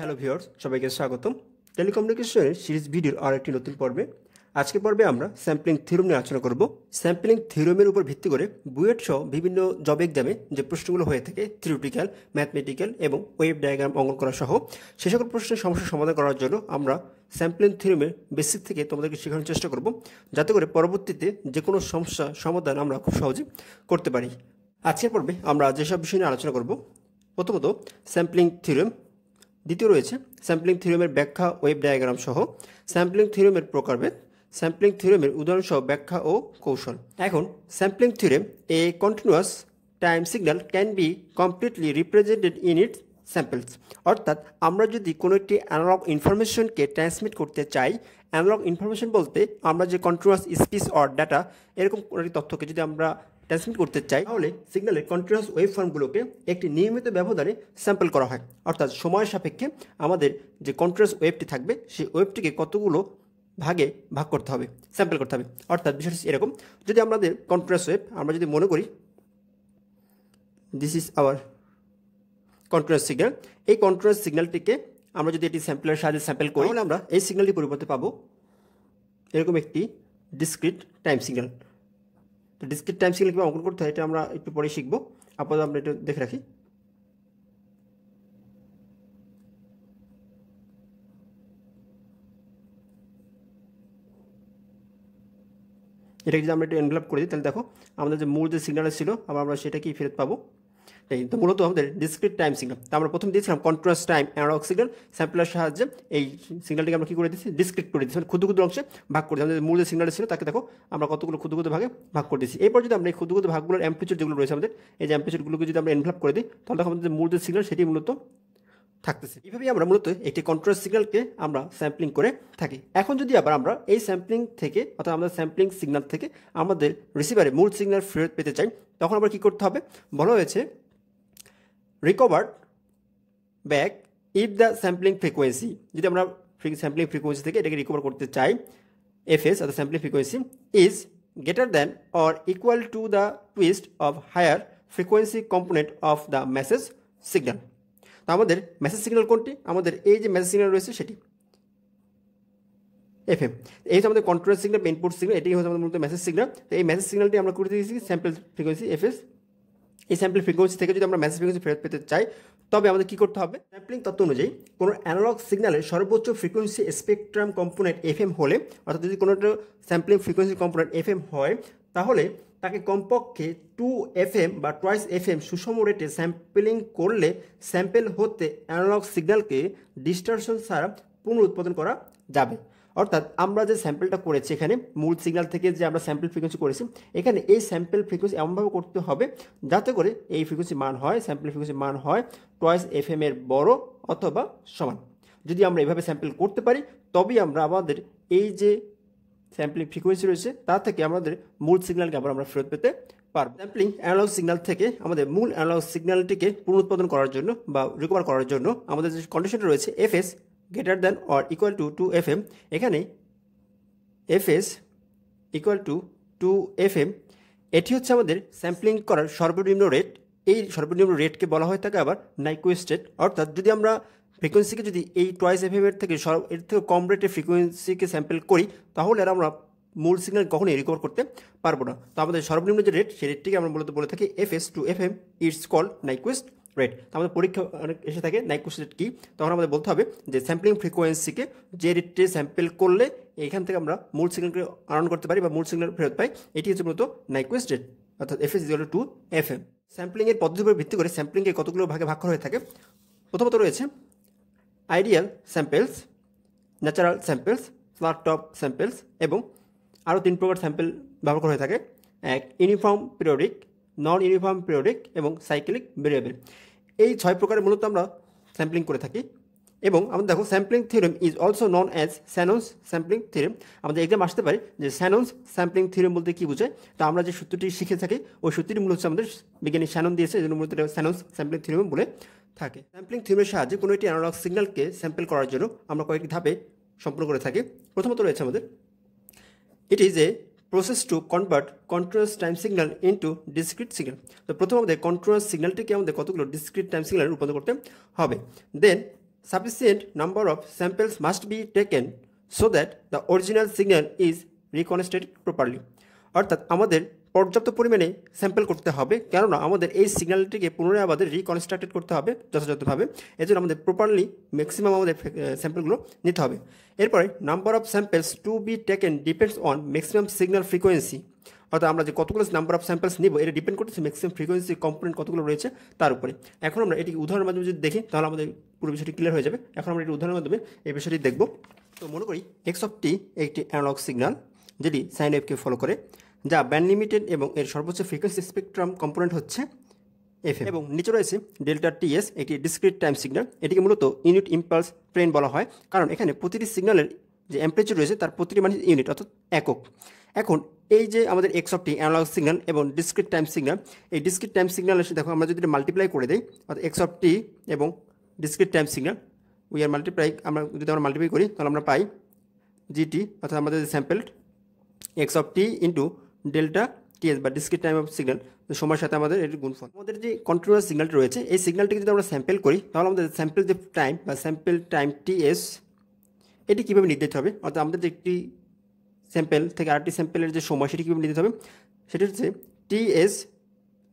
Hello viewers সবাইকে স্বাগতম। টেলিকমিউনিকেশনের series ভিডিওর আর একটি নতুন পর্বে। আজকের পর্বে আমরা স্যাম্পলিং থিওরম নিয়ে আলোচনা করব। স্যাম্পলিং থিওরমের উপর ভিত্তি করে বুয়েট সহ বিভিন্ন জব এক্সামে যে প্রশ্নগুলো হয়ে থাকে থিওরিটিক্যাল ম্যাথমেটিক্যাল এবং ওয়েব ডায়াগ্রাম অঙ্কন করা সহ, সে সকল প্রশ্নের সমস্যার সমাধান করার জন্য আমরা স্যাম্পলিং থিওরমের বেসিক থেকে তোমাদেরকে শেখানোর চেষ্টা করব, যাতে করে পরবর্তীতে যে কোনো সমস্যা সমাধান আমরা খুব সহজে করতে পারি। আজকের পর্বে আমরা যেসব বিষয় নিয়ে আলোচনা করব, প্রথমত স্যাম্পলিং থিওরেম দ্বিতীয় রয়েছে স্যাম্পলিং থিওরেমের ব্যাখ্যা ওয়েব ডায়াগ্রাম সহ স্যাম্পলিং থিওরেমের প্রকারভেদ স্যাম্পলিং থিওরেমের উদাহরণ সহ ব্যাখ্যা ও কৌশল। এখন sampling theorem a continuous time signal can be completely represented in it samples অর্থাৎ, আমরা যদি কোনো একটি অ্যানালগ ইনফরমেশনকে ট্রান্সমিট করতে চাই অ্যানালগ ইনফরমেশন বলতে আমরা যে কন্টিনিউয়াস স্পিচ অর ডাটা এরকম কোনো একটি তথ্যকে যদি আমরা ট্রান্সমিট করতে চাই, তাহলে সিগন্যালের কন্টিনিউয়াস ওয়েভ ফর্মগুলোকে একটি নিয়মিত ব্যবধানে স্যাম্পল করা হয়। অর্থাৎ সময় সাপেক্ষে আমাদের যে কন্টিনিউয়াস ওয়েভটি থাকবে, সেই ওয়েভটিকে কতগুলো ভাগে ভাগ করতে হবে স্যাম্পল করতে হবে। অর্থাৎ বিষয়টি এরকম, যদি আমাদের কন্টিনিউয়াস ওয়েভ আমরা যদি মনে করি this is our continuous signal এই কন্টিনিউয়াস সিগন্যালটিকে আমরা যদি এটি স্যাম্পলের সাহায্যে স্যাম্পল করি, তাহলে আমরা এই সিগন্যালটি পরিবর্তে পাবো এরকম একটি ডিসক্রিট টাইম সিগন্যাল তো ডিসক্রিট টাইম স্কেল কীভাবে অঙ্কন করতে হয়, এটা আমরা একটু পরে শিখব। আপাতত আমরা একটু দেখে রাখি। এটাকে যদি আমরা একটু এনভেলপ করে দিই, তাহলে দেখো, আমাদের যে মূল যে সিগন্যাল ছিল, আবার আমরা সেটা কি ফেরত পাবো। তো মূলত আমাদের ডিসক্রিট টাইম সিগন্যাল তো আমরা প্রথম দিয়েছিলাম কন্ট্রাস্ট টাইম অ্যানালগ সিগন্যাল স্যাম্পলের সাহায্যে এই সিগন্যালটিকে আমরা কী করে দিচ্ছি ডিসক্রিট করে দিচ্ছি মানে ক্ষুদ্র ক্ষুদ্র অংশে ভাগ করে আমাদের মূল যে সিগন্যাল ছিল তাকে দেখো, আমরা কতগুলো ক্ষুদ্র ক্ষুদ্র ভাগে ভাগ করে দিচ্ছি এরপর যদি আমরা এই ক্ষুদ্র ক্ষুদ্র ভাগগুলোর অ্যাম্পলিচিউড যেগুলো রয়েছে আমাদের, এই যে অ্যাম্পলিচিউডগুলোকে যদি আমরা এনভেলপ করে দিই, তাহলে আমাদের মূল যে সিগন্যাল সেটি মূলত থাকতেছে। এইভাবেই আমরা মূলত একটি কন্ট্রোল সিগন্যালকে আমরা স্যাম্পলিং করে থাকি। এখন যদি আবার আমরা এই স্যাম্পলিং থেকে, অর্থাৎ আমাদের স্যাম্পলিং সিগন্যাল থেকে আমাদের রিসিভারে মূল সিগন্যাল ফেরত পেতে চাই, তখন আবার কী করতে হবে? বলা হয়েছে recovered back if the sampling frequency যদি আমরা স্যাম্পলিং ফ্রিকোয়েন্সি থেকে এটাকে রিকভার করতে চাই এফ এস অর্থাৎ sampling frequency is greater than or equal to the twice of higher frequency component of the message signal তো আমাদের মেসেজ সিগন্যাল কোনটি? আমাদের এই যে মেসেজ সিগন্যাল রয়েছে সেটি। এফ এম এই হচ্ছে আমাদের কন্ট্রোল সিগন্যাল ইনপুট সিগন্যাল এটাই হচ্ছে আমাদের মূলত মেসেজ সিগন্যাল তো এই মেসেজ সিগন্যালটি আমরা করে দিয়েছি স্যাম্পল ফ্রিকোয়েন্সি এফ এস এই স্যাম্পল ফ্রিকোয়েন্সি থেকে যদি আমরা মেসেজ ফ্রিকোয়েন্সি ফেরত পেতে চাই, তবে আমাদের কী করতে হবে? স্যাম্পলিং তত্ত্ব অনুযায়ী কোনো অ্যানালগ সিগন্যালের সর্বোচ্চ frequency spectrum component F M হলে, অর্থাৎ যদি কোনো একটা sampling frequency component F M হয়, তাহলে তাকে কমপক্ষে টু এফ এম বা টয়েস এফ এম সুষম রেটে স্যাম্পলিং করলে স্যাম্পেল হতে অ্যানালগ সিগন্যালকে ডিস্টারশন ছাড়া পুনরুৎপাদন করা যাবে। অর্থাৎ আমরা যে স্যাম্পলটা করেছি এখানে, মূল সিগন্যাল থেকে যে আমরা স্যাম্পল ফ্রিকোয়েন্সি করেছি, এখানে এই স্যাম্পল ফ্রিকোয়েন্সি এমনভাবে করতে হবে যাতে করে এই ফ্রিকোয়েন্সি মান হয় স্যাম্পল ফ্রিকোয়েন্সি মান হয় টয়েস এফ এম এর বড় অথবা সমান। যদি আমরা এভাবে স্যাম্পল করতে পারি, তবেই আমরা আমাদের এই যে স্যাম্পলিং ফ্রিকোয়েন্সি রয়েছে, তা থেকে আমাদের মূল সিগন্যালকে আবার আমরা ফেরত পেতে পারব। স্যাম্পলিং অ্যানালগ সিগন্যাল থেকে আমাদের মূল অ্যানালগ সিগন্যালটিকে পুনরুৎপাদন করার জন্য বা রিকভার করার জন্য আমাদের যে কন্ডিশনটা রয়েছে F S greater than or equal to two F M এখানে F S equal to two F M এটি হচ্ছে আমাদের স্যাম্পলিং করার সর্বনিম্ন রেট এই সর্বনিম্ন রেটকে বলা হয়ে থাকে আবার নাইকুয়েস্টেড অর্থাৎ যদি আমরা ফ্রিকোয়েন্সিকে যদি এই টয়েস এফ এর থেকে সর্ব এর থেকে কম রেটে ফ্রিকোয়েন্সিকে স্যাম্পল করি, তাহলে আর আমরা মূল সিগন্যাল কখনোই রিকভার করতে পারব না। তো আমাদের সর্বনিম্ন যে রেট সেই রেটটিকে আমরা মূলত বলে থাকি F S two F M it's call Nyquist rate আমাদের পরীক্ষা অনেক এসে থাকে নাইকুয়েস্ট রেট কী? তখন আমাদের বলতে হবে যে স্যাম্পলিং ফ্রিকোয়েন্সিকে যে রেটে স্যাম্পল করলে এখান থেকে আমরা মূল সিগন্যালকে আনন করতে পারি বা মূল সিগন্যাল ফেরত পাই, এটি হচ্ছে মূলত নাইকুয়েস্ট রেট অর্থাৎ F S is two F M স্যাম্পলিংয়ের পদ্ধতির উপর ভিত্তি করে স্যাম্পলিংকে কতগুলো ভাগে ভাগ করা হয়ে থাকে? প্রথমত রয়েছে ideal samples natural samples flat top samples এবং আরও তিন প্রকার স্যাম্পেল ব্যবহার করা হয়ে থাকে। এক uniform periodic non uniform periodic এবং সাইক্লিক ভেরিয়েবল এই ছয় প্রকারের মূলত আমরা স্যাম্পলিং করে থাকি। এবং আমাদের দেখো sampling theorem is also known as Shannon's sampling theorem আমাদের এক্সাম আসতে পারে যে স্যানোন্স স্যাম্পলিং থিওরেম বলতে কী বোঝায়। তা আমরা যে সূত্রটি শিখে থাকি, ওই সূত্রটি মূলত আমাদের বিজ্ঞানী স্যানন দিয়েছে এই মূলত স্যানোন্স স্যাম্পলিং থিওরেম বলে থাকে। স্যাম্পলিং থিওরেমের সাহায্যে কোনো একটি অ্যানালগ সিগন্যালকে স্যাম্পল করার জন্য আমরা কয়েকটি ধাপে সম্পূর্ণ করে থাকি। প্রথমত রয়েছে আমাদের it is a process to convert continuous time signal into discrete signal তো প্রথম আমাদের কন্টিনিউয়াস সিগন্যালটিকে আমাদের কতগুলো ডিসক্রিট টাইম সিগন্যালে রূপান্তর করতে হবে? Then sufficient number of samples must be taken so that the original signal is reconstructed properly অর্থাৎ আমাদের পর্যাপ্ত পরিমাণে স্যাম্পল করতে হবে। কেননা আমাদের এই সিগন্যালটিকে পুনরায় আমাদের রিকনস্ট্রাক্টেড করতে হবে যথাযথভাবে। এজন্য আমাদের প্রপারলি ম্যাক্সিমাম আমাদের স্যাম্পলগুলো নিতে হবে। এরপরে number of samples to be taken depends on maximum signal frequency অর্থাৎ আমরা যে কতগুলো নাম্বার অফ স্যাম্পলস নিব, এটা ডিপেন্ড করতেছে ম্যাক্সিমাম ফ্রিকোয়েন্সি কম্পোনেন্ট কতগুলো রয়েছে তার উপরে। এখন আমরা এটি উদাহরণের মাধ্যমে যদি দেখি, তাহলে আমাদের পুরো বিষয়টি ক্লিয়ার হয়ে যাবে। এখন আমরা এটি উদাহরণের মাধ্যমে এই বিষয়টি দেখব। তো মনে করি এক্স অফ টি একটি অ্যানালগ সিগন্যাল যেটি সাইন ওয়েভকে ফলো করে। যা ব্যান্ড লিমিটেড এবং এর সর্বোচ্চ ফ্রিকোয়েন্সি স্পেকট্রাম কম্পোনেন্ট হচ্ছে এফ এবং নিচে রয়েছে ডেল্টা টিএস একটি ডিসক্রিট টাইম সিগন্যাল এটিকে মূলত ইউনিট ইম্পালস ট্রেন বলা হয়, কারণ এখানে প্রতিটি সিগন্যালের যে অ্যাম্পারেচার রয়েছে, তার প্রতিটি মানে ইউনিট অর্থাৎ একক। এখন এই যে আমাদের এক্স অফ অ্যানালগ সিগন্যাল এবং ডিসক্রিট টাইম সিগন্যাল এই ডিসক্রিট টাইম সিগন্যালের সাথে দেখো, আমরা যদি মাল্টিপ্লাই করে দিই, অর্থাৎ এক্স অফ টি এবং discrete time signal we are multiply আমরা যদি আমরা মাল্টিপ্লাই করি, তাহলে আমরা পাই জিটি অর্থাৎ আমাদের sample x of t into delta t s বা ডিসক্রিট টাইম অফ সিগন্যাল সময়ের সাথে আমাদের এর গুণফল। আমাদের যে কন্টিনিউয়াস সিগন্যালটি রয়েছে, এই সিগন্যালটিকে যদি আমরা স্যাম্পেল করি, তাহলে আমাদের স্যাম্পেল যে টাইম বা স্যাম্পেল টাইম টিএস এটি কীভাবে নির্ধারিত হবে? অর্থাৎ আমাদের যে একটি স্যাম্পেল থেকে আরেকটি স্যাম্পেলের যে সময়, সেটি কীভাবে নির্ধারিত হবে? সেটি হচ্ছে T S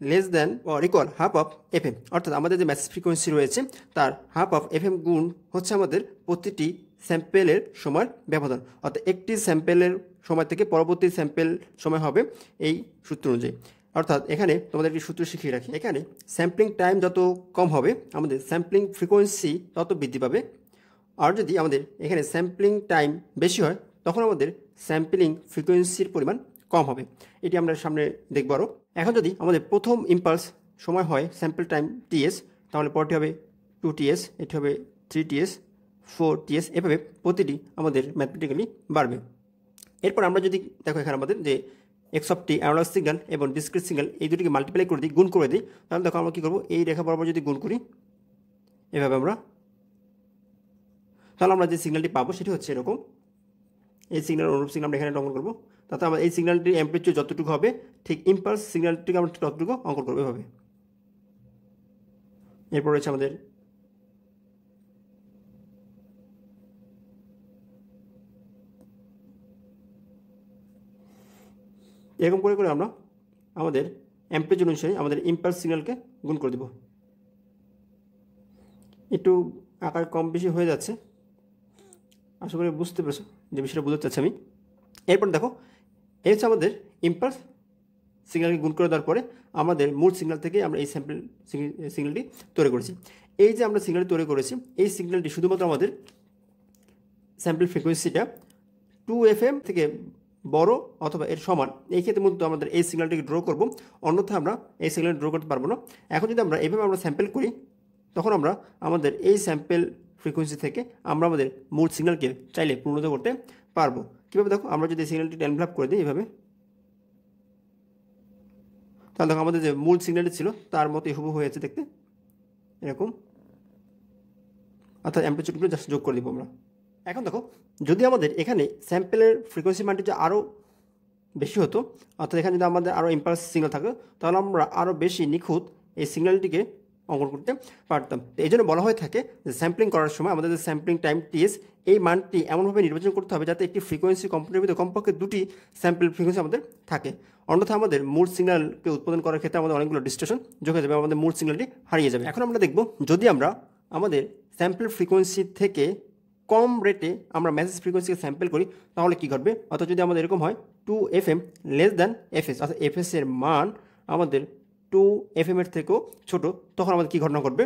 less than or equal half of F M অর্থাৎ আমাদের যে ম্যাসেজ ফ্রিকোয়েন্সি রয়েছে, তার হাফ অফ এফ এম গুণ হচ্ছে আমাদের প্রতিটি স্যাম্পেলের সময়ের ব্যবধান। অর্থাৎ একটি স্যাম্পেলের সময় থেকে পরবর্তী স্যাম্পেল সময় হবে এই সূত্র অনুযায়ী। অর্থাৎ এখানে তোমাদের একটি সূত্র শিখিয়ে রাখি। এখানে স্যাম্পলিং টাইম যত কম হবে, আমাদের স্যাম্পলিং ফ্রিকোয়েন্সি তত বৃদ্ধি পাবে। আর যদি আমাদের এখানে স্যাম্পলিং টাইম বেশি হয়, তখন আমাদের স্যাম্পলিং ফ্রিকোয়েন্সির পরিমাণ কম হবে। এটি আমরা সামনে দেখব আরও এখন যদি আমাদের প্রথম ইম্পালস সময় হয় স্যাম্পল টাইম টিএস তাহলে পরটি হবে টু টিএস এটি হবে থ্রি টিএস ফোর টিএস এভাবে প্রতিটি আমাদের ম্যাথমেটিক্যালি বাড়বে। এরপর আমরা যদি দেখো এখানে আমাদের যে x of t analogue signal এবং ডিসক্রিট সিগন্যাল এই দুটিকে মাল্টিপ্লাই করে দিই, গুণ করে দিই, তাহলে দেখো আমরা কী করব? এই রেখা বরাবর যদি গুণ করি, এভাবে আমরা, তাহলে আমরা যে সিগন্যালটি পাবো সেটি হচ্ছে এরকম। এই সিগন্যাল অনুরূপ সিগন্যাল আমরা এখানে অঙ্কন করব। তাতে আমরা এই সিগন্যালটির অ্যাম্পেচার যতটুকু হবে, ঠিক ইম্পালস সিগন্যালটিকে আমরা ততটুকু অঙ্কন করব এভাবে। এরপর রয়েছে আমাদের এরকম করে করে আমরা আমাদের অ্যাম্পেচার অনুসারে আমাদের ইম্পালস সিগন্যালকে গুণ করে দেব। একটু আকার কম বেশি হয়ে যাচ্ছে। আশা করি বুঝতে পেরেছ যে বিষয়টা বুঝতে চাচ্ছি আমি। এরপর দেখো, এই হচ্ছে আমাদের ইম্পালস সিগন্যালকে গুণ করে দেওয়ার পরে আমাদের মূল সিগন্যাল থেকে আমরা এই স্যাম্পল সিগন্যালটি তৈরি করেছি। এই যে আমরা সিগন্যালটি তৈরি করেছি, এই সিগন্যালটি শুধুমাত্র আমাদের স্যাম্পল ফ্রিকোয়েন্সিটা টু এফ এম থেকে বড় অথবা এর সমান, এই ক্ষেত্রে মূলত আমাদের এই সিগন্যালটিকে ড্র করব। অন্যথায় আমরা এই সিগন্যাল ড্র করতে পারব না। এখন যদি আমরা এইভাবে আমরা স্যাম্পেল করি, তখন আমরা আমাদের এই স্যাম্পেল ফ্রিকোয়েন্সি থেকে আমরা আমাদের মূল সিগন্যালকে চাইলে পূর্ণত করতে পারব। কীভাবে? দেখো, আমরা যদি সিগন্যালটি ডেনভেলপ করে দিই এভাবে। তাহলে দেখো, আমাদের যে মূল সিগন্যালটি ছিল, তার মতো হয়ে হয়েছে দেখতে। এরকম। অর্থাৎ অ্যাম্পলিচিউডগুলো জাস্ট যোগ করে দিব আমরা। এখন দেখো, যদি আমাদের এখানে স্যাম্পেলের ফ্রিকোয়েন্সি মানটি যে আরও বেশি হতো, অর্থাৎ এখানে যদি আমাদের আরও ইম্পালস সিগন্যাল থাকে তাহলে আমরা আরও বেশি নিখুঁত এই সিগন্যালটিকে অঙ্কন করতে পারতাম। তো এই জন্য বলা হয়ে থাকে যে স্যাম্পলিং করার সময় আমাদের যে স্যাম্পলিং টাইম টিএস এই মানটি এমনভাবে নির্বাচন করতে হবে যাতে একটি ফ্রিকোয়েন্সি কম্পিউটারের ভিতরে কমপক্ষে দুটি স্যাম্পল ফ্রিকোয়েন্সি আমাদের থাকে। অন্যথা আমাদের মূল সিগন্যালকে উৎপাদন করার ক্ষেত্রে আমাদের অনেকগুলো ডিস্ট্রেশন যোগ যাবে, আমাদের মূল সিগন্যালটি হারিয়ে যাবে। এখন আমরা দেখব, যদি আমরা আমাদের স্যাম্পল ফ্রিকোয়েন্সি থেকে কম রেটে আমরা মেসেজ ফ্রিকোয়েন্সিকে স্যাম্পল করি, তাহলে কী ঘটবে? অর্থাৎ যদি আমাদের এরকম হয় two F M less than F S অর্থাৎ এফ এর মান আমাদের টু এফ এম এর থেকেও ছোটো, তখন আমাদের কী ঘটনা ঘটবে?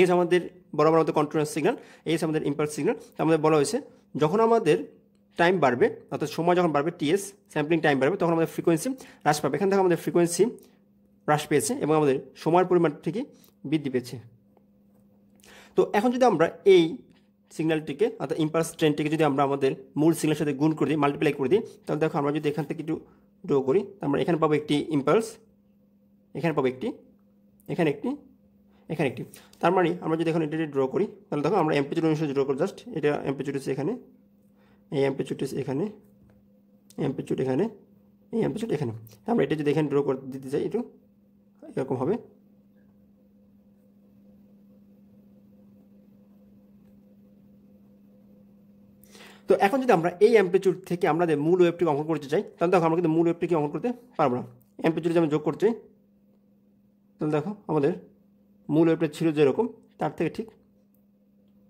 এই আমাদের বরাবর আমাদের কন্টিনিউয়াস সিগন্যাল এই আমাদের ইম্পালস সিগন্যাল আমাদের বলা হয়েছে, যখন আমাদের টাইম বাড়বে, অর্থাৎ সময় যখন বাড়বে টিএস স্যাম্পলিং টাইম বাড়বে, তখন আমাদের ফ্রিকোয়েন্সি হ্রাস পাবে। এখান থেকে আমাদের ফ্রিকোয়েন্সি হ্রাস পেয়েছে এবং আমাদের সময়ের পরিমাণ থেকে বৃদ্ধি পেয়েছে। তো এখন যদি আমরা এই সিগন্যালটিকে অর্থাৎ ইম্পালস ট্রেনটিকে যদি আমরা আমাদের মূল সিগন্যালের সাথে গুণ করে দিই মাল্টিপ্লাই করে দিই, তাহলে দেখো আমরা যদি এখান থেকে একটু ড্র করি আমরা এখানে পাবো একটি ইম্পালস এখানে পাবো একটি, এখানে একটি এখানে একটি। তার মানে আমরা যদি এখন এটা ড্র করি, তাহলে দেখো আমরা অ্যাম্পিচিউড অনুসারে ড্র করি জাস্ট এটা অ্যাম্পিচিউড এখানে, এই অ্যাম্পিচিউড এখানে অ্যাম্পিচিউড এখানে, এই অ্যাম্পিচিউড এখানে। আমরা এটা যদি এখানে ড্র করে দিতে চাই, একটু এরকম হবে। তো এখন যদি আমরা এই অ্যাম্পলিচিউড থেকে আমাদের মূল ওয়েবটিকে অঙ্কন করতে চাই, তাহলে দেখো আমরা কিন্তু মূল ওয়েবটিকে অঙ্কন করতে পারব না। অ্যাম্পলিচিউড যদি আমি যোগ করতে চাই, তাহলে দেখো আমাদের মূল ওয়েবটা ছিল যেরকম, তার থেকে ঠিক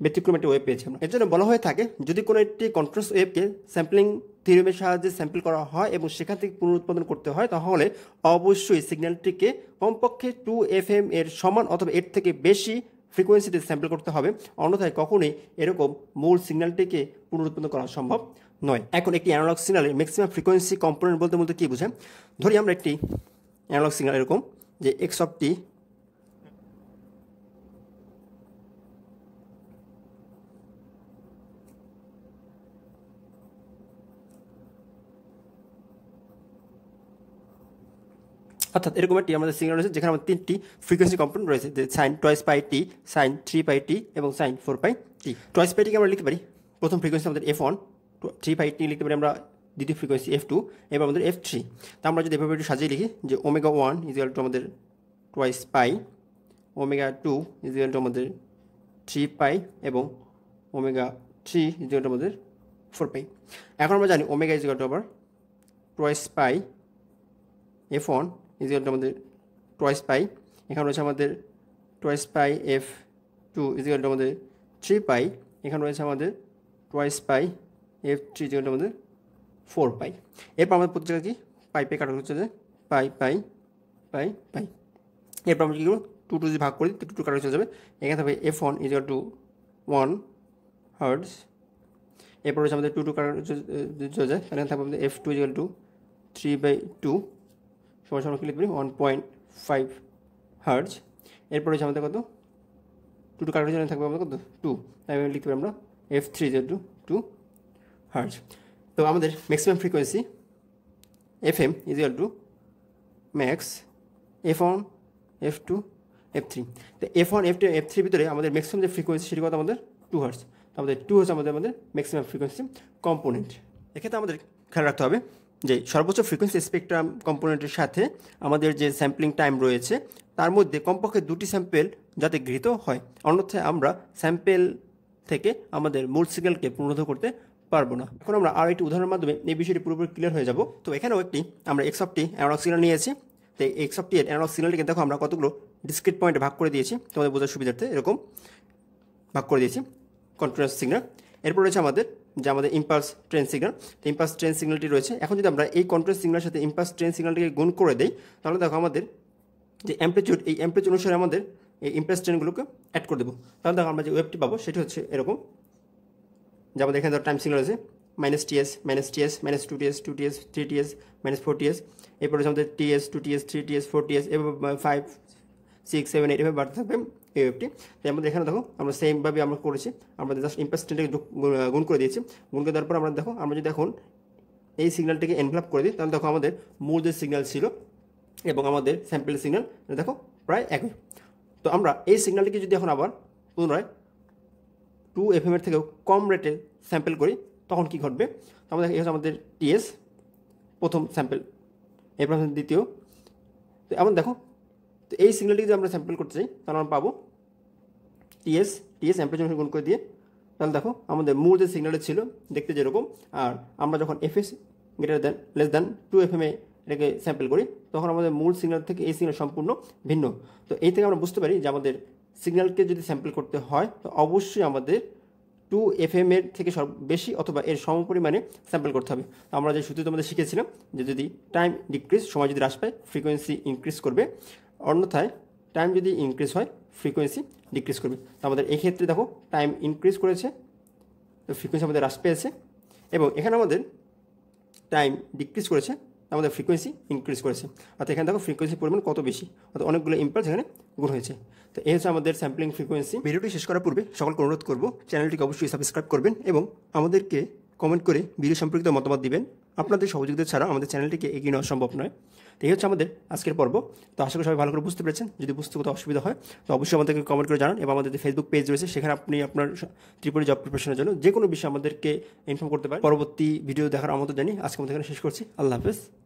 ব্যতিক্রম একটা ওয়েব পেয়েছি আমরা। এর জন্য বলা হয়ে থাকে, যদি কোনো একটি কন্ট্রাস্ট ওয়েবকে স্যাম্পলিং থিওরিমের সাহায্যে স্যাম্পল করা হয় এবং সেখান থেকে পুনরুৎপাদন করতে হয়, তাহলে অবশ্যই সিগন্যালটিকে কমপক্ষে টু এফ এম এর সমান অথবা এর থেকে বেশি ফ্রিকোয়েন্সিতে স্যাম্পল করতে হবে। অন্যথায় কখনোই এরকম মূল সিগন্যালটিকে পুনরুৎপন্ন করা সম্ভব নয়। এখন একটি অ্যানালগ সিগনালের ম্যাক্সিমাম ফ্রিকোয়েন্সি কম্পোনেন্ট বলতে বলতে কী বোঝায়? ধরি আমরা একটি অ্যানালগ সিগনাল এরকম যে এক্স অফ টি অর্থাৎ এরকম একটি আমাদের সিগন্যাল রয়েছে, যেখানে আমাদের তিনটি ফ্রিকোয়েন্সি কম্পোনেন্ট রয়েছে, যে sine twice pi T sine three pi T এবং sine four pi T twice pi টিকে আমরা লিখতে পারি? প্রথম ফ্রিকোয়েন্সি আমাদের F one three pi T লিখতে পারি আমরা দ্বিতীয় ফ্রিকোয়েন্সি এফ টু এবার আমাদের এফ থ্রি তা আমরা যদি এভাবে একটু সাজিয়ে লিখি, যে ওমেগা ওয়ান ইজিয়াল টু আমাদের twice pi omega two equal to আমাদের থ্রি পাই এবং ওমেগা থ্রি ইজিয়াল টু আমাদের ফোর পাই এখন আমরা জানি ওমেগা ইজিয়াল টু আবার twice pi F one equal to আমাদের টয়েস পাই এখানে রয়েছে আমাদের twice pi F two equal to আমাদের থ্রি পাই এখানে রয়েছে আমাদের twice pi F three equal to আমাদের ফোর পাই এরপর আমাদের প্রত্যেকটা কি? পাই পাই কাটা হচ্ছে যে পাই পাই পাই পাই এরপর আমরা কী করব? টু টু যদি ভাগ করি টু টু কাটা চলে যাবে। এখানে থাকবে F one equal to one hertz এরপর রয়েছে আমাদের টু টু কাটা চলে যায় এখানে থাকবে আমাদের F two equal to three by two সমান সমান কি লিখবি ওয়ান পয়েন্ট ফাইভ হার্জ এরপর হচ্ছে আমাদের কত? টু টু কাটার জন্য থাকবে আমাদের কত? টু তাই লিখতে পারি আমরা F three zero two two hertz তো আমাদের maximum frequency F M is equal to max F one F two F three তো F one F two F থ্রির ভিতরে আমাদের ম্যাক্সিমাম যে ফ্রিকোয়েন্সি সেটি কত? আমাদের টু হার্স আমাদের টু হচ্ছে আমাদের আমাদের ম্যাক্সিমাম ফ্রিকোয়েন্সি কম্পোনেন্ট এক্ষেত্রে আমাদের খেয়াল রাখতে হবে যে সর্বোচ্চ ফ্রিকোয়েন্সি স্পেকট্রাম কম্পোনেন্টের সাথে আমাদের যে স্যাম্পলিং টাইম রয়েছে, তার মধ্যে কমপক্ষে দুটি স্যাম্পেল যাতে গৃহীত হয়। অন্যথায় আমরা স্যাম্পেল থেকে আমাদের মূল সিগন্যালকে পুনরুদ্ধ করতে পারব না। এখন আমরা আর একটি উদাহরণের মাধ্যমে এই বিষয়টি পুরোপুরি ক্লিয়ার হয়ে যাব। তো এখানেও একটি আমরা X of T analog signal নিয়েছি। তো এক্স অফ টি এর অ্যানালগ সিগন্যালটিকে দেখো, আমরা কতগুলো ডিসক্রিট পয়েন্টে ভাগ করে দিয়েছি। তোমাদের বোঝার সুবিধার্থে এরকম ভাগ করে দিয়েছি কন্টিনিউয়াস সিগন্যাল এরপর রয়েছে আমাদের যে আমাদের ইম্পালস ট্রেন সিগন্যাল তো ইম্পালস ট্রেন সিগন্যালটি রয়েছে। এখন যদি আমরা এই কন্ট্রোল সিগন্যালের সাথে ইম্পালস ট্রেন সিগন্যালটিকে গুণ করে দিই, তাহলে দেখো আমাদের যে অ্যাম্পলিচিউড এই অ্যাম্পলিচিউড অনুসারে আমাদের এই ইম্পালস ট্রেনগুলোকে অ্যাড করে দেবো। তাহলে দেখো আমরা যে ওয়েবটি পাবো, সেটি হচ্ছে এরকম। যে আমাদের এখানে ধরো টাইম সিগন্যাল আছে minus t s minus t s minus two t s two t s three t s minus four t s এরপরে হচ্ছে আমাদের t s two t s three t s four t s এভাবে five six seven eight এভাবে বাড়তে থাকবে। এই ওয়েবটি তাই আমাদের এখানে দেখো, আমরা সেমভাবে আমরা করেছি। আমরা জাস্ট ইম্পাসটেন্টকে গুণ করে দিয়েছি। গুণ করে দেওয়ার পর আমরা দেখো, আমরা যদি এখন এই সিগন্যালটিকে এনভেলপ করে দিই, তাহলে দেখো আমাদের মূল যে সিগন্যাল ছিল এবং আমাদের স্যাম্পেল সিগন্যাল দেখো প্রায় একই। তো আমরা এই সিগন্যালটিকে যদি এখন আবার পুনরায় টু এফ এর থেকেও কম রেটে স্যাম্পেল করি, তখন কী ঘটবে? আমাদের এই হচ্ছে আমাদের টিএস প্রথম স্যাম্পেল এরপর দ্বিতীয়। তো এমন দেখো তো এই সিগন্যালটি যদি আমরা স্যাম্পল করতে চাই, তাহলে আমরা পাবো টিএস টিএস অ্যাম্পেচার গুণ করে দিয়ে, তাহলে দেখো আমাদের মূল যে সিগন্যালটা ছিল, দেখতে যেরকম, আর আমরা যখন F S greater than less than two F এমে এটাকে স্যাম্পল করি, তখন আমাদের মূল সিগন্যাল থেকে এই সিগন্যাল সম্পূর্ণ ভিন্ন। তো এই থেকে আমরা বুঝতে পারি যে আমাদের সিগন্যালকে যদি স্যাম্পল করতে হয়, তো অবশ্যই আমাদের টু এফ এম এর থেকে সব বেশি অথবা এর সম পরিমাণে স্যাম্পল করতে হবে। আমরা যে সূত্রে তোমাদের শিখেছিলাম, যে যদি টাইম ডিক্রিজ সময় যদি হ্রাস পায় ফ্রিকোয়েন্সি ইনক্রিজ করবে। অন্যথায় টাইম যদি ইনক্রিজ হয় ফ্রিকোয়েন্সি ডিক্রিজ করবে। তো আমাদের এই ক্ষেত্রে দেখো টাইম ইনক্রিজ করেছে, তো ফ্রিকোয়েন্সি আমাদের হ্রাস পেয়েছে এবং এখানে আমাদের টাইম ডিক্রিজ করেছে আমাদের ফ্রিকোয়েন্সি ইনক্রিজ করেছে। অর্থাৎ এখানে দেখো ফ্রিকোয়েন্সি পরিমাণ কত বেশি? অর্থাৎ অনেকগুলো ইম্পালস এখানে গুণ হয়েছে। তো এই হচ্ছে আমাদের স্যাম্পলিং ফ্রিকোয়েন্সি ভিডিওটি শেষ করার পূর্বে সকলকে অনুরোধ করব, চ্যানেলটিকে অবশ্যই সাবস্ক্রাইব করবেন এবং আমাদেরকে কমেন্ট করে ভিডিও সম্পর্কিত মতামত দিবেন। আপনাদের সহযোগিতা ছাড়া আমাদের চ্যানেলটিকে এগিয়ে নেওয়া সম্ভব নয়। তো এই হচ্ছে আমাদের আজকের পর্ব। তো আশা করি সবাই ভালো করে বুঝতে পেরেছেন। যদি বুঝতে কোথাও অসুবিধা হয়, তো অবশ্যই আমাদেরকে কমেন্ট করে জানান এবং আমাদের যে ফেসবুক পেজ রয়েছে, সেখানে আপনি আপনার ত্রিপুরি জব প্রিপারেশনের জন্য যে কোনো বিষয়ে আমাদেরকে ইনফর্ম করতে পারেন। পরবর্তী ভিডিও দেখার আমন্ত্রণ জানি আজকে আমাদের এখানে শেষ করছি। আল্লাহ হাফেজ।